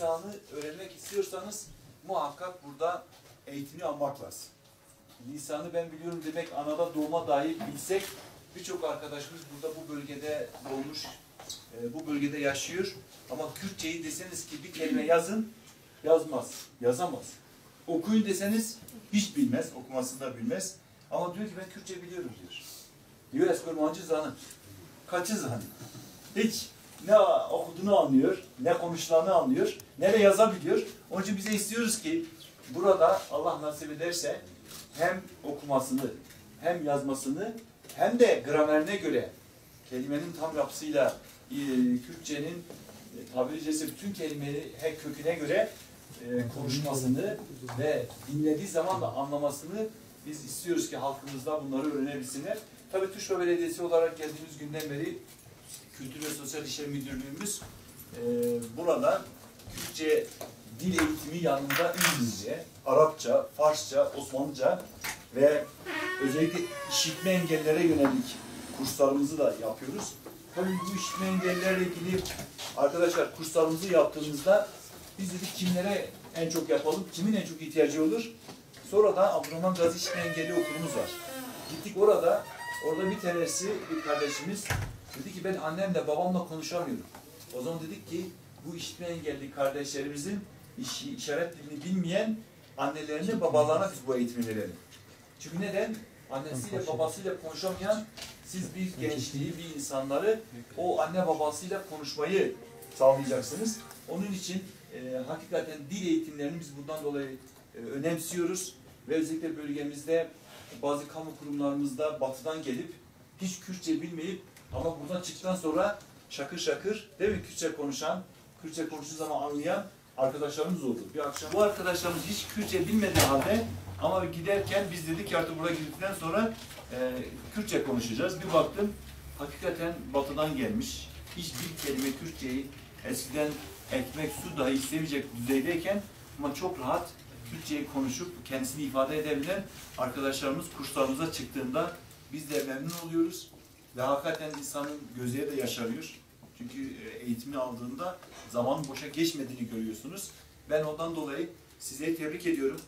lisanı öğrenmek istiyorsanız muhakkak burada eğitimi almak lazım. Lisanı ben biliyorum demek anada doğma dahi bilsek birçok arkadaşımız burada bu bölgede doğmuş, e, bu bölgede yaşıyor. Ama Kürtçeyi deseniz ki bir kelime yazın, yazmaz, yazamaz. Okuyun deseniz hiç bilmez, okumasını da bilmez. Ama diyor ki ben Kürtçe biliyorum diyor. Diyor eskormancı zanı. Kaçı zanı? Hiç ne okuduğunu anlıyor, ne konuşulanı anlıyor, ne de yazabiliyor. Onun için bize istiyoruz ki burada Allah nasip ederse hem okumasını, hem yazmasını, hem de gramerine göre kelimenin tam yapısıyla e, Kürtçenin e, tabiri caizse bütün kelimeyi köküne göre e, konuşmasını ve dinlediği zaman da anlamasını biz istiyoruz ki halkımızda bunları öğrenebilsinler. Tabii Tuşla Belediyesi olarak geldiğimiz günden beri Kültür ve Sosyal İşler Müdürlüğümüz e, burada Kürtçe dil eğitimi yanında İngilizce, Arapça, Farsça, Osmanlıca ve özellikle işitme engellere yönelik kurslarımızı da yapıyoruz. Tabii bu işitme engellerle ilgili arkadaşlar kurslarımızı yaptığımızda biz dedik kimlere en çok yapalım, kimin en çok ihtiyacı olur? Sonra da Abdurrahman Gazi İşitme Engelli okulumuz var. Gittik orada, orada bir tanesi, bir kardeşimiz dedi ki ben annemle babamla konuşamıyorum. O zaman dedik ki bu işitme engelli kardeşlerimizin iş, işaret dilini bilmeyen annelerine, babalarına biz bu eğitimi verelim. Çünkü neden? Annesiyle babasıyla konuşamayan siz bir gençliği, bir insanları o anne babasıyla konuşmayı sağlayacaksınız. Onun için e, hakikaten dil eğitimlerini biz bundan dolayı e, önemsiyoruz ve özellikle bölgemizde bazı kamu kurumlarımızda batıdan gelip hiç Kürtçe bilmeyip ama buradan çıktıktan sonra şakır şakır değil mi Kürtçe konuşan, Kürtçe konuştuğu zaman anlayan arkadaşlarımız oldu. Bir akşam bu arkadaşlarımız hiç Kürtçe bilmediği halde ama giderken biz dedik ki artık buraya girdikten sonra e, Kürtçe konuşacağız. Bir baktım hakikaten batıdan gelmiş. Hiçbir kelime Kürtçeyi eskiden ekmek, su dahi istemeyecek düzeydeyken ama çok rahat Kürtçeyi konuşup kendisini ifade edebilen arkadaşlarımız kurslarımıza çıktığında biz de memnun oluyoruz. Ve hakikaten insanın gözleri de yaşarıyor. Çünkü e, eğitimini aldığında zamanın boşa geçmediğini görüyorsunuz. Ben ondan dolayı sizleri tebrik ediyorum.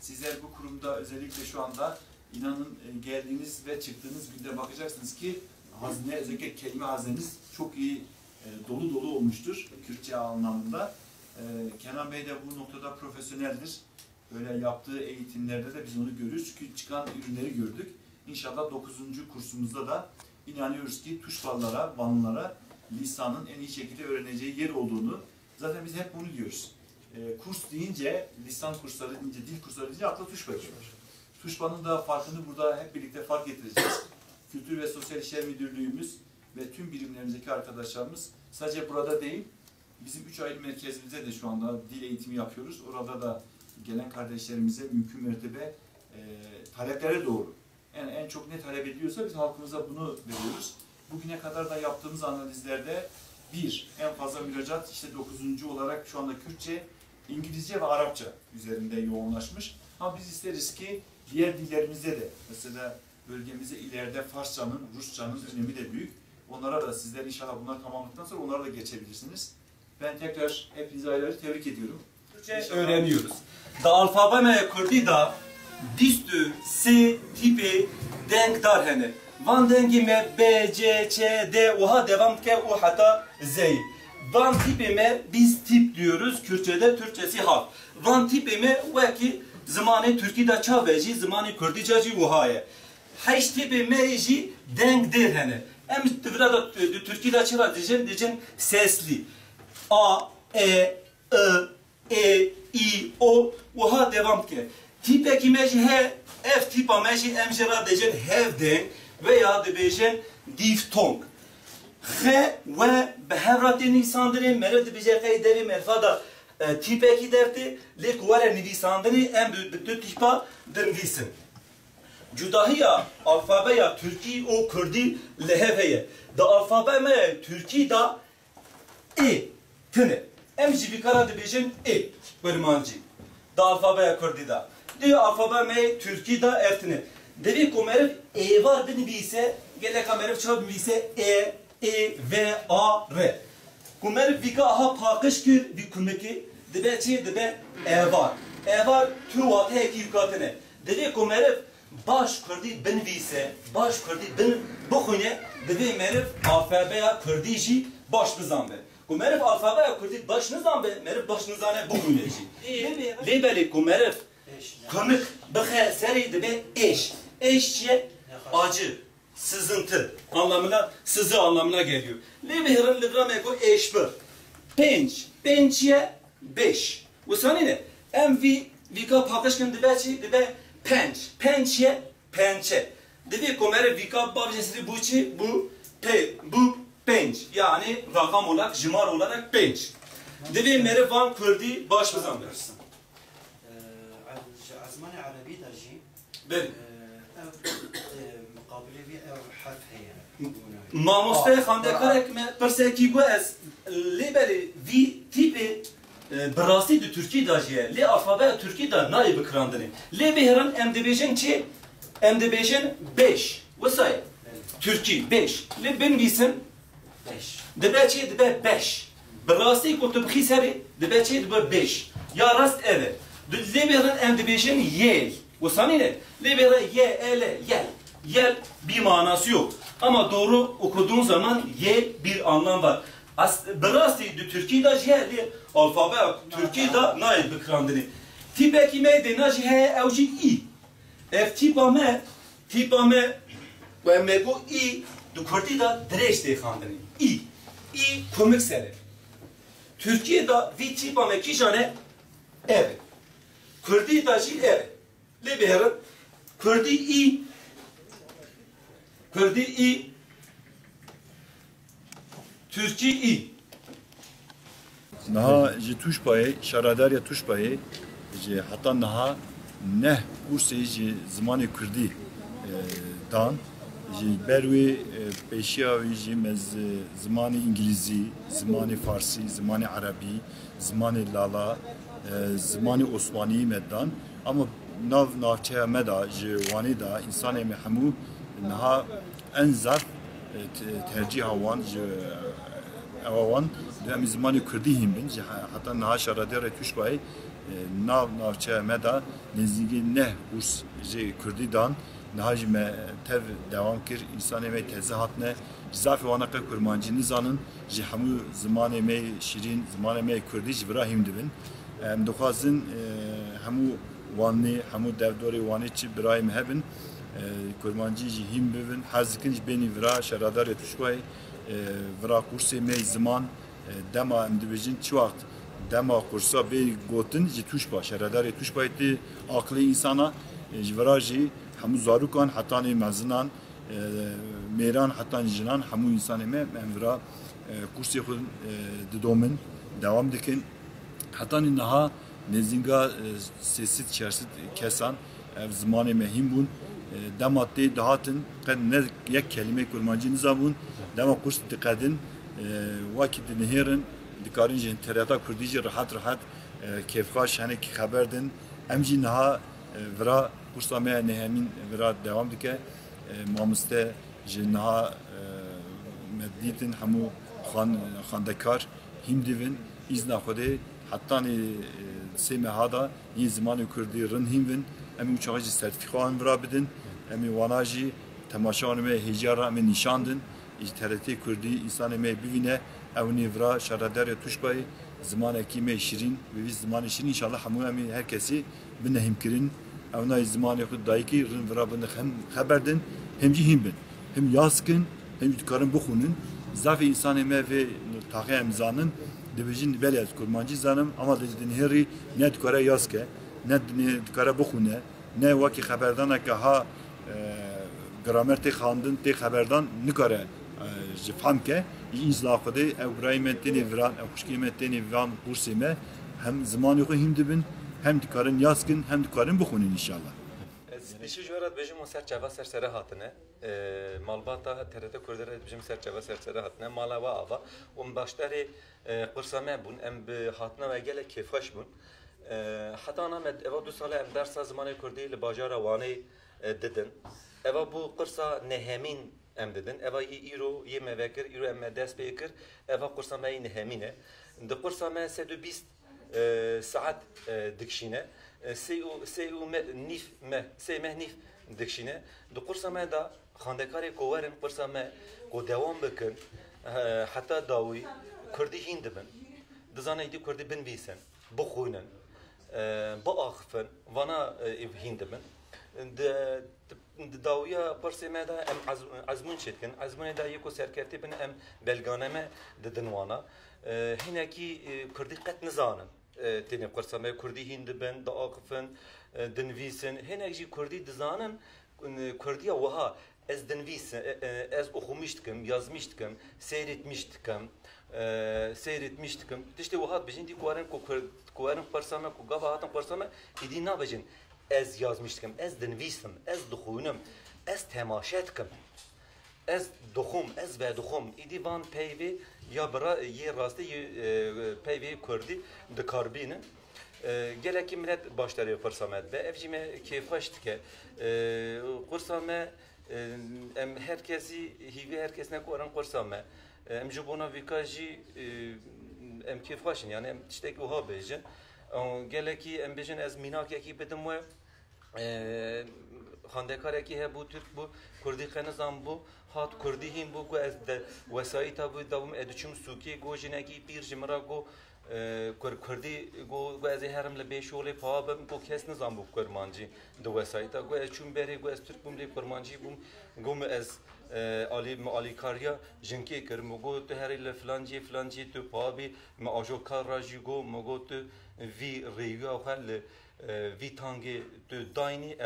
Sizler bu kurumda özellikle şu anda inanın e, geldiğiniz ve çıktığınız günde bakacaksınız ki hazine, özellikle kelime hazineniz çok iyi e, dolu dolu olmuştur Kürtçe anlamında. Kenan Bey de bu noktada profesyoneldir. Böyle yaptığı eğitimlerde de biz onu görürüz. Çünkü çıkan ürünleri gördük. İnşallah 9. kursumuzda da inanıyoruz ki Tuşvallara, Vanlılara lisanın en iyi şekilde öğreneceği yer olduğunu zaten biz hep bunu diyoruz. E, kurs deyince, lisan kursları deyince, dil kursları deyince akla Tuşba gelir. Tuşba'nın da farkını burada hep birlikte fark getireceğiz. Kültür ve Sosyal İşler Müdürlüğümüz ve tüm birimlerimizdeki arkadaşlarımız sadece burada değil, bizim üç ayrı merkezimizde de şu anda dil eğitimi yapıyoruz. Orada da gelen kardeşlerimize mümkün mertebe e, taleplere doğru. Yani en çok ne talep ediyorsa biz halkımıza bunu veriyoruz. Bugüne kadar da yaptığımız analizlerde bir, en fazla müracaat işte dokuzuncu olarak şu anda Kürtçe, İngilizce ve Arapça üzerinde yoğunlaşmış. Ama biz isteriz ki diğer dillerimizde de mesela bölgemizde ileride Farsçanın, Rusçanın önemi de büyük. Onlara da sizler inşallah bunlar tamamladıktan sonra onlara da geçebilirsiniz. Ben tekrar hepinizi ayrı ayrı tebrik ediyorum. Türkçe öğreniyoruz. Da alfabe me Kürdi da bistü si tipi denk dar hene. Van dengi me B, C, Ç, D, oha devam ke o hatta Z. Van tipi me biz tip diyoruz. Kürtçe'de Türkçesi harf. Van tipi me ve ki zamanı Türkiye'de çaveci, zamanı Kürdice ci ohaye. Heş tipi me ji denk der hene. Em tıvra da Türkiye'de çıra diyeceksin, diyeceksin sesli. A, E, I, E, I, O, oha devam ke. Tipeki meji he, F tipa meji emjera dejen hevden veya dibêjin dîftong. Xe ve behevratê nivîsandirê mere dibêje xey derê merfa da e, tîpekî dertê lê ku were nivîsandinê em du tîpa dinivîsin. Cudahiya alfabeya Kurdî li hev heye. Da alfabe me Türkî da e tine. Em jî bîkara dibêjin e birmancî. Da alfabeya Kurdî da. Diyor alfabe me Türkî da ertine. Devi ku meriv e var binivîse geleka meriv çav binivîse e e v a r. kumer vika aha pakış kir vi kumeki dibe çi dibe evar. Evar tu wate ki katine. Dibe kumer baş kurdi bin vise, baş kurdi bin bukhune dibe merif alfabeya kurdi jî baş bizanbe. Kumerif alfabeya kurdi baş nizanbe, merif baş nizane bukhune jî. Lebeli kumerif Komik bıhe seri dibe eş. Eşçiye acı, sızıntı anlamına, sızı anlamına geliyor. Lebihirin librameko eş bir. Penç, pençiye beş. Bu sani ne? Em vi, vika pakışkın dibe çi, dibe penç. Pençiye pençe. Dibe komere vika babjesri bu çi, bu pe, bu penç. Yani rakam olarak, jimar olarak penç. Dibe mere van kurdi baş bizan versin. Ben مقابله في حرف هي Mamoste xandekarek me persekî ku ez lê belê vî tîpê birastî di Türkî da jî ye lê alfabeya Türkî da nayê bikirandinê lê bêherin em dibêjin çi em dibêjin beş wisa ye Türkî beş lê binivîsin ليش؟ dibe çi dibe beş birastî ku tu bixî serê dibe çi dibe beş ya rast ev e lê bêherin em dibêjin yêl wisa ne lê bêherin ye ele yel Yel bir manası yok. Ama doğru okuduğun zaman ye bir anlam var. As Birası de Türkiye'de jeli alfabe Türkiye'de nail bikrandını. Tipe kime de naji he evji i. Ev tipa me tipa me ve me bu i du Kürtîda direş de xandını. I. I komik sere. Türkiye'de vi tipa me kişane ev. Kürtîda jî ev. Le beherin Kürdi i. Kürdi i. Türkçe i. Naha ji tuşbayê, şaraderya tuşbayê ji heta niha neh kursê ji zimanê Kurdî e, dan. Ji ber wê e, pêşiya wî jî mez e, zimanê İngilîzî, zimanê Farsî, zimanê Erebî, zimanê Lala, e, zimanê Osmanî me dan. Ama nav navçeya me da ji wanê da însanê me hemû niha en zaf e, tercîha wan ji e, ewa wan di em zimanê kurdî hîn bin ji heta niha şaradêrê tûşbayê e, nav navçeya me da nêzîkî neh ûs ji kurdî dan niha ji me tev devam kir însanê me teze hatine ji zafê wana qe kurmancî nizanin ji hemû zimanê me şîrîn zimanê me kurdî ji vira hîn dibin em dixwazin hemû wanni hamu devdori wanni çi birahim hebin kurmancı jihim bibin hazikin beni vira şeradar yetuşkoy vira kursi me zaman dema em dibijin çi vakt dema kursa be gotin ji tuş ba şeradar tuş ba eti aklı insana ji vira jî hemû zarukan hatani mezinan mêran hatan jinan hemû insanê me em vira kursê xwe didomin devam dikin hetanî niha nêzinga sêsit çersit kesan ev zimanê me hîn bûn dema tê dihatin qed ne yek kelime kurmancî nizabûn dema kurs diqedin wakî dinihêrin dikarin ji intereta kurdî jî rihat rihat kêfxaş henekî xeber din em jî niha vira kursa me nehemîn vira devam dike. Mamoste ji niha me dîtin hemû xan xandekar hîm divin îzna Xwedê hetanê sê meha da yê zimanê Kurdî rin hîm bin. Em û çaxê jî sertifîkan vira bidin. Em ê wana jî temaşan me hêjara em ê nîşandin ji TRT Kurdî însanê me bivîne ew nêvira şaraderê tuşbayê zimanekî me şîrîn ve vî zimanê şîrîn inşallah hemû em ê herkesî binehîmkirin ew nayê zimanê xwe dayîkî rin vira bin hem xeber din hem jî hîn bin. Hem yaskin hem jî dikarin bixûnin zafê taxê em zanin dibêjin belê ez kurmancî zanim ama dinhêrî ne dikare yaske ne dikare bixûne ne wekî xeberdana ke ha gramer tê xandin tê xeberdan nikare ji fam ke ji îzla Xwedê ew birayê me tenê viran ew xuşkê me tenê viran kursê me hem zimanê xwe hîn dibin hem dikarin yaskin hem dikarin bixûnin inşallah. Dişi jwarat bejim o serçeva sersere hatine. Malbata TRT Kurdere bejim serçeva sersere hatine. Malava ava. Um baştari qirsame bun em bi hatine ve gele kefeş bun. Hatta named eva du sale em dersa zamanı Kurdi li bajara wani didin. Eva bu qirsa nehemin em didin eva yî îro yê me vekir îro em me dest pê kir eva qursa me yî nihemîne di qursa me sed û bîst e, saat e, dikşine e, sê û me nîf me sê meh nîf dikşine di qursa me da xandekarê ku werin qursa me ku dewam bikin e, heta dawî Kurdî hîn dibin dizane êdî Kurdî binivîsin bixwînin biaxifin vana ev hîn dibin di dawiya pirsê me de em ezmûn çê dikin ezmûnê de yek ku serketî bin em belgane me didin wana hinekî Kurdî qet nizanin tenê qirsa me Dinivîsin hinek jî Kurdî dizanin Kurdiya wiha ez dinivîsim ez oxumiş dikim yazmış dikim seyretmiş dikim seyretmiş dikim tiştê wiha bijin dî kuwarin ku kuwarin qirsa me ku gava hatin qirsa me êdî nabijin ez yazmış dikim ez dinivîsim ez dixwînim ez temaşe ez dixum ez ve dixum îdî van peyvê ya bira yê rastî peyvê Kurdî dikarbînin gelekî millet başlarê qirsa me ve ev jî me kêfxweş qirsa me em herkesî hîvê herkes ne ku erin qirsa me em ji bona vîka jî em kêfxweşin yani em tiştekî wiha bêjin gelekî em bêjin ez mînakekî bidim we. Xandekarekî hebû Türk bû Kurdî xenizan bû hat Kurdî hîn bû ku ez de wesayîta bû dawim ê diçim sûkê got jinekî pîr ji got Kurdî got ez ê herim li bê şolê pawa bim ku kes nizan bû kurmancî di wesayîta got ez çûm berê got ez Türk bûm lê kurmancî bûm got me ez alî me alîkariya jinkê kir me got tu herî li filancî filancî tu pawa bî me ajo kar jî got me got tu vî rêwiya xwe li vî tangê tu daynî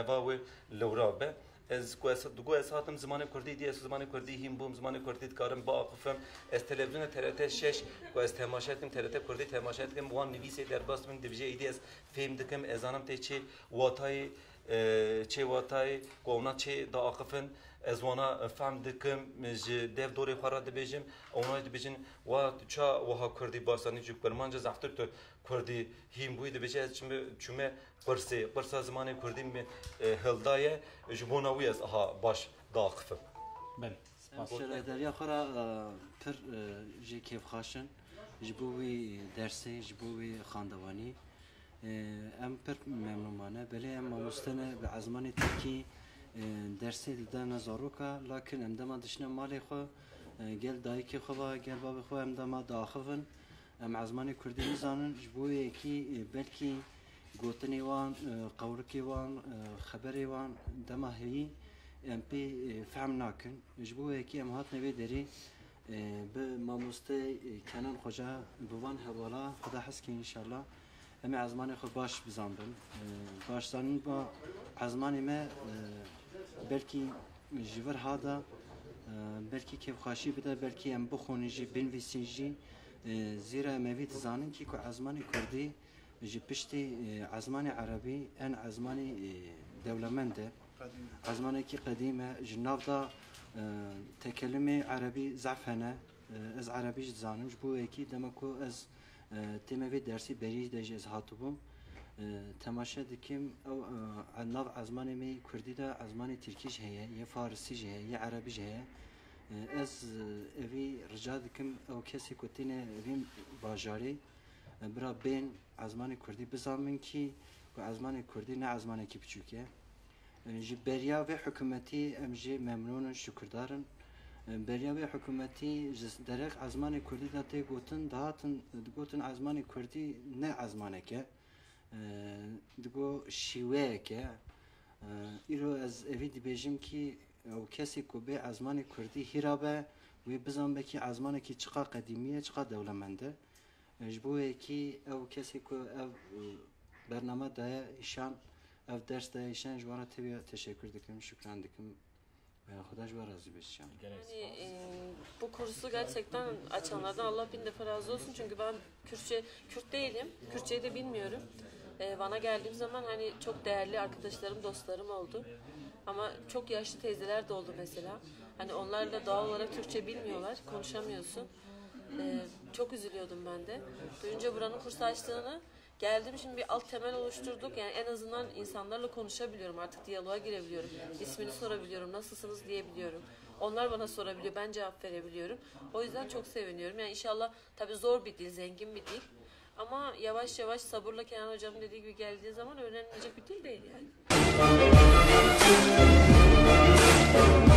ez ku ez hatim zimanê Kurdî dî ez zimanê Kurdî hîn bûm zimanê Kurdî dikarim biaxifim ez televizyona TRT 6 ku ez temaşe dikim TRT Kurdî temaşe dikim wan nivîsê derbas min dibijê êdî ez fêm dikim ez zanim tê çê watayê çê watayê ona çê diaxifin ez wana fehm dikim ji dev dorê xwe re dibêjim. Ona dibêjin wa ça wiha Kurdî basanî ji kurmanca Kurdî hîn bûyî dibêje ez çime çûme qirsê qirsa zimanê Kurdî me hildaye ji bona wî ez aha baş daxifim Ben. Şerederiya xwe pir jê kêfxaşin ji bo wî dersê ji bo wî xandewanî em pir memnûmane belê em mamostene bi ezmanê Tirkî dersê didane zaroka lakin em dema dişine malê xwe gel dayîkê xwe va gel bavê xwe ام زمانی کوردی میزانن جبو یکی بلکی گوتنی وان قورکی وان خبری وان دما هی ام پی فهم ناکن. جبو یکی ام هات نوی دری به ماموسته کنان خوجا بوان حوالا خدا حس که انشالله ام ازمان خود باش بزن بن باش زنین با ازمان ما بلکی جور هادا بلکی که خاشی بده بلکی ام بخونی جی بین ویسین جی bixwînin jî binivîsîn jî zîra em evî dizanin kî ku ezmanê Kurdî ji piştî ezmanê Erebî en ezmanê dewlemend e ezmanekî qedîm e ji nav da tekelimê Erebî zef hene ez Erebî jî dizanim ji bo yekî dema ku ez tême vê dersî berî de jî ez hatibûm. Temaşe dikim ew از اوی رجا دکم او کسی کتینه اوی باجاری برا بین ازمان کردی بزامن کی و ازمان کردی نه ازمان کی بچوکه جی بریا و حکومتی ام جی ممنون و شکردارن بریا و حکومتی درق ازمان کردی داته گوتن داتن گوتن ازمان کردی نه ازمان که دگو شیوه که ایرو از اوی دی بیجیم که ezmanê Kurdî hîra be wê bizan bekî ezmanekî çiqa qedîmî ye çiqa dewlemend e ji bo yekî ew kesê ku ev bername daye îşan ev ders daye îşan ji wan re tevî teşekkür dikim şükran Xuda ji we razı. Gerek. Yani, e, bu kursu gerçekten açanlardan Allah bin defa razı olsun. Çünkü ben Kürtçe, Kürt değilim. Kürtçeyi de bilmiyorum. E, Van'a geldiğim zaman hani çok değerli arkadaşlarım, dostlarım oldu. Ama çok yaşlı teyzeler de oldu mesela. Hani onlar da doğal olarak Türkçe bilmiyorlar, konuşamıyorsun. E, çok üzülüyordum ben de. Duyunca buranın kurs açtığını Geldim şimdi bir alt temel oluşturduk. Yani en azından insanlarla konuşabiliyorum. Artık diyaloğa girebiliyorum. İsmini sorabiliyorum. Nasılsınız diyebiliyorum. Onlar bana sorabiliyor, ben cevap verebiliyorum. O yüzden çok seviniyorum. Yani inşallah tabii zor bir dil, zengin bir dil. Ama yavaş yavaş sabırla Kenan Hocam'ın dediği gibi geldiği zaman öğrenilecek bir dil değil yani. Thank you.